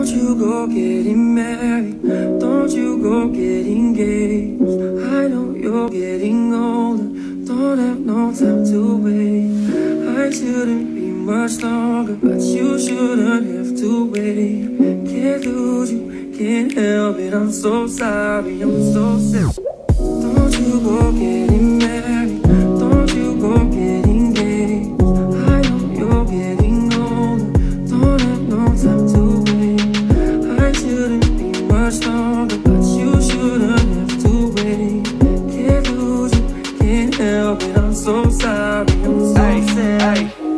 Don't you go getting married. Don't you go getting engaged. I know you're getting older. Don't have no time to wait. I shouldn't be much longer, but you shouldn't have to wait. Can't lose you, can't help it. I'm so sorry, I'm so sorry. I'm so sorry. I'm so sorry. Ay, ay.